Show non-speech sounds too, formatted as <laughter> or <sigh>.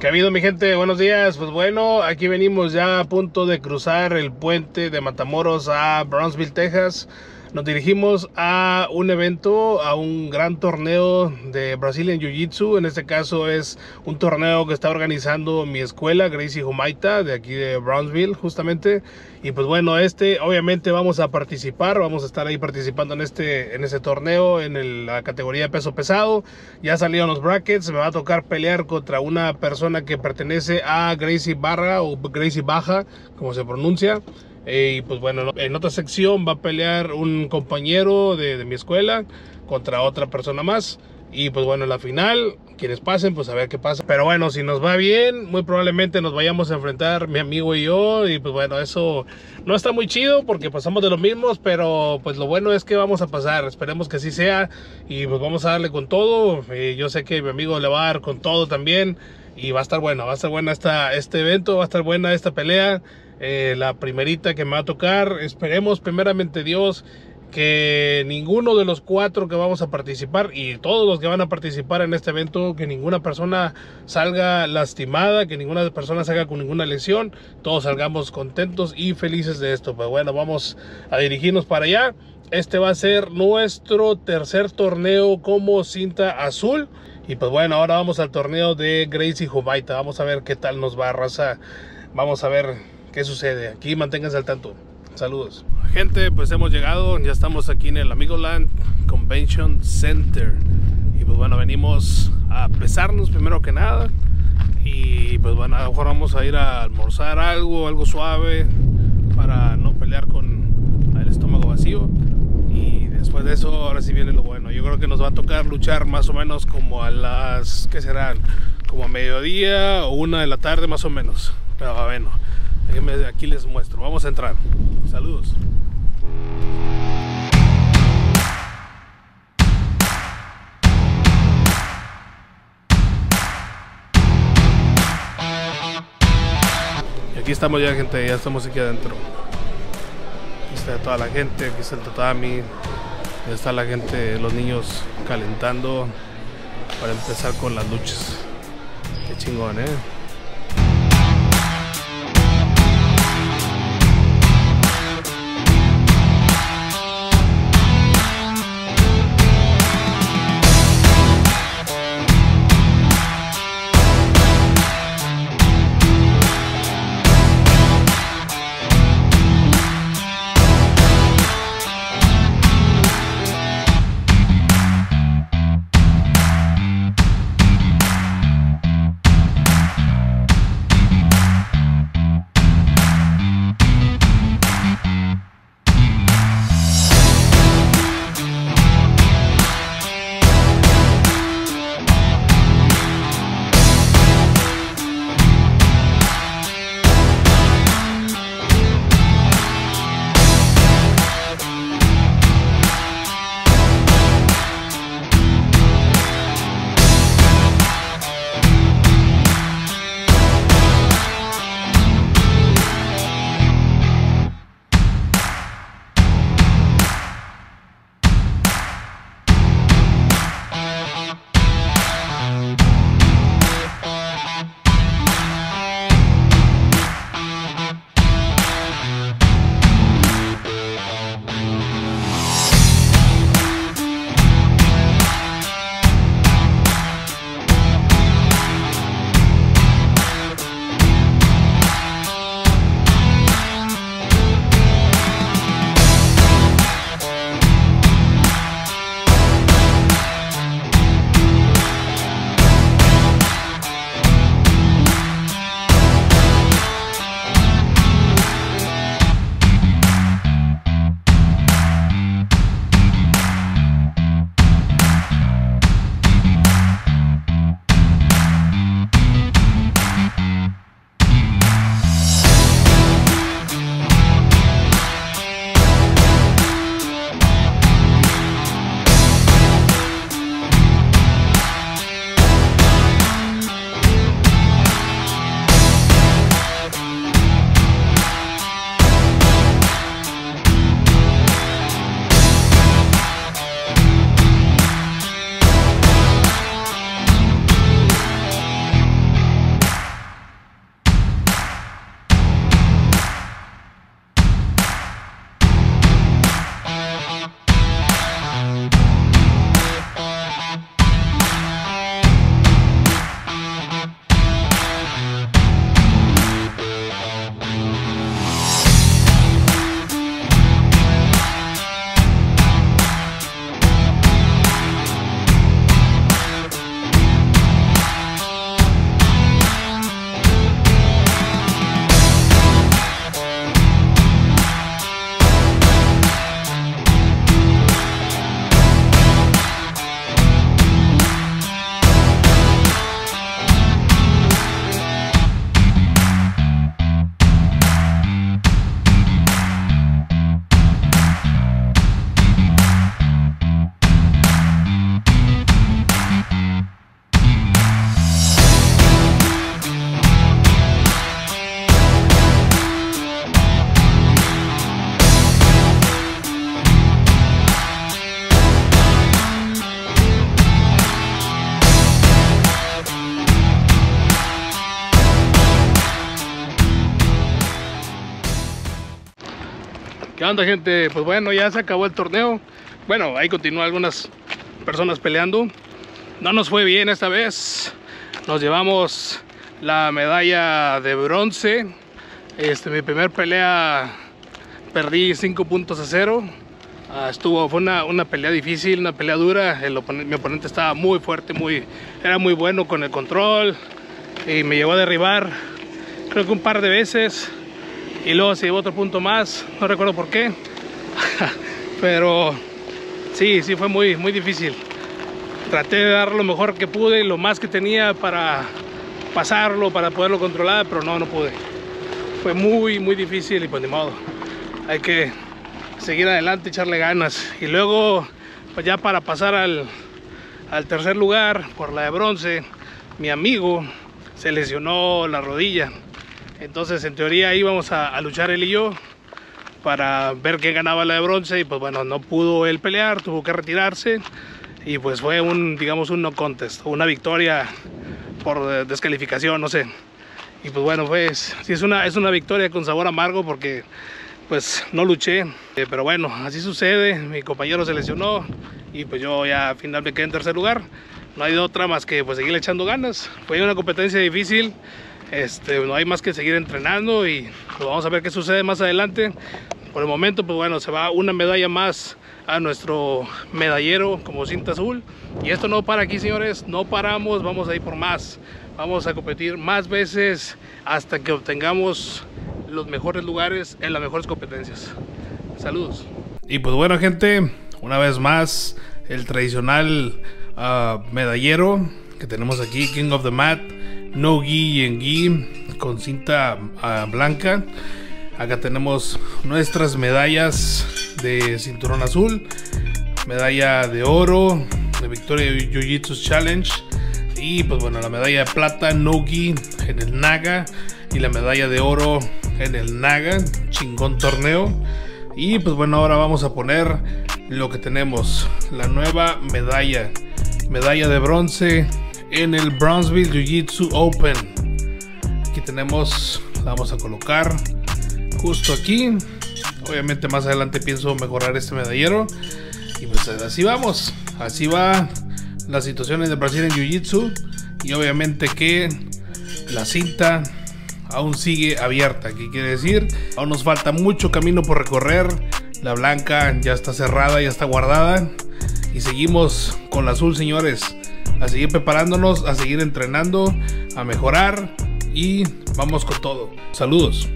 ¿Qué ha habido mi gente? Buenos días. Pues bueno, aquí venimos ya a punto de cruzar el puente de Matamoros a Brownsville, Texas. Nos dirigimos a un evento, a un gran torneo de Brazilian Jiu-Jitsu. En este caso es un torneo que está organizando mi escuela, Gracie Humaita, de aquí de Brownsville, justamente. Y pues bueno, este obviamente vamos a participar, vamos a estar ahí participando en este, en ese torneo, en la categoría de peso pesado. Ya salieron los brackets, me va a tocar pelear contra una persona que pertenece a Gracie Barra o Gracie Baja, como se pronuncia. Y pues bueno, en otra sección va a pelear un compañero de, mi escuela contra otra persona más. Y pues bueno, en la final, quienes pasen, pues a ver qué pasa. Pero bueno, si nos va bien, muy probablemente nos vayamos a enfrentar mi amigo y yo. Y pues bueno, eso no está muy chido porque pasamos de los mismos. Pero pues lo bueno es que vamos a pasar. Esperemos que así sea. Y pues vamos a darle con todo. Eh, yo sé que mi amigo le va a dar con todo también. Y va a estar bueno, va a estar buena esta, este evento, va a estar buena esta pelea. Eh, la primerita que me va a tocar. Esperemos primeramente Dios que ninguno de los cuatro que vamos a participar y todos los que van a participar en este evento, que ninguna persona salga lastimada, que ninguna persona salga con ninguna lesión, todos salgamos contentos y felices de esto. Pues bueno, vamos a dirigirnos para allá. Este va a ser nuestro tercer torneo como cinta azul. Y pues bueno, ahora vamos al torneo de Gracie Jubaita. Vamos a ver qué tal nos va a raza. Vamos a ver qué sucede. Aquí manténganse al tanto. Saludos. Gente, pues hemos llegado, ya estamos aquí en el Amigoland Convention Center. Y pues bueno, venimos a pesarnos primero que nada. Y pues bueno, a lo mejor vamos a ir a almorzar algo, algo suave, para no pelear con el estómago vacío. Y después de eso, ahora sí viene lo bueno. Yo creo que nos va a tocar luchar más o menos como a las, ¿qué serán? Como a mediodía o una de la tarde más o menos. Pero bueno aquí les muestro. Vamos a entrar. Saludos. Y aquí estamos ya, gente. Ya estamos aquí adentro. Aquí está toda la gente. Aquí está el tatami. Está la gente, los niños calentando para empezar con las luchas. Qué chingón, ¿eh? Onda gente? Pues bueno, ya se acabó el torneo. Bueno, ahí continúan algunas personas peleando. No nos fue bien esta vez. Nos llevamos la medalla de bronce. Este, mi primer pelea perdí 5 puntos a 0. Ah, estuvo, fue una, una, pelea difícil, una pelea dura. Mi oponente estaba muy fuerte, muy, era muy bueno con el control. Y me llevó a derribar, creo que un par de veces y luego se llevó otro punto más, no recuerdo por qué, <laughs> pero sí, sí fue muy, muy difícil. Traté de dar lo mejor que pude, lo más que tenía para pasarlo, para poderlo controlar, pero no, no pude. Fue muy, muy difícil y pues de modo. Hay que seguir adelante, echarle ganas. Y luego, pues ya para pasar al, al tercer lugar, por la de bronce, mi amigo se lesionó la rodilla entonces en teoría íbamos a, a, luchar él y yo para ver quién ganaba la de bronce y pues bueno, no pudo él pelear, tuvo que retirarse y pues fue un, digamos, un no contest, una victoria por descalificación, no sé. Y pues bueno, pues sí es una, es una victoria con sabor amargo porque pues no luché, eh, pero bueno, así sucede, mi compañero se lesionó y pues yo ya al final me quedé en tercer lugar. No hay otra más que pues seguir echando ganas. Fue una competencia difícil, este, no hay más que seguir entrenando y pues, vamos a ver qué sucede más adelante. Por el momento, pues bueno, se va una medalla más a nuestro medallero como cinta azul. Y esto no para aquí, señores, no paramos, vamos a ir por más. Vamos a competir más veces hasta que obtengamos los mejores lugares en las mejores competencias. Saludos. Y pues bueno, gente, una vez más, el tradicional uh, medallero que tenemos aquí, King of the Mat no gui en gui con cinta uh, blanca. Acá tenemos nuestras medallas de cinturón azul, medalla de oro de Victoria Jiu Jitsu Challenge y pues bueno la medalla de plata no gi en el Naga y la medalla de oro en el Naga, chingón torneo. Y pues bueno, ahora vamos a poner lo que tenemos, la nueva medalla, medalla de bronce en el Brownsville Jiu Jitsu Open. Aquí tenemos, vamos a colocar justo aquí. Obviamente más adelante pienso mejorar este medallero. Y pues así vamos. Así va la situación en el Brasil Jiu Jitsu. Y obviamente que la cinta aún sigue abierta. ¿Qué quiere decir? Aún nos falta mucho camino por recorrer. La blanca ya está cerrada, ya está guardada. Y seguimos con la azul, señores a seguir preparándonos, a seguir entrenando, a mejorar y vamos con todo. Saludos.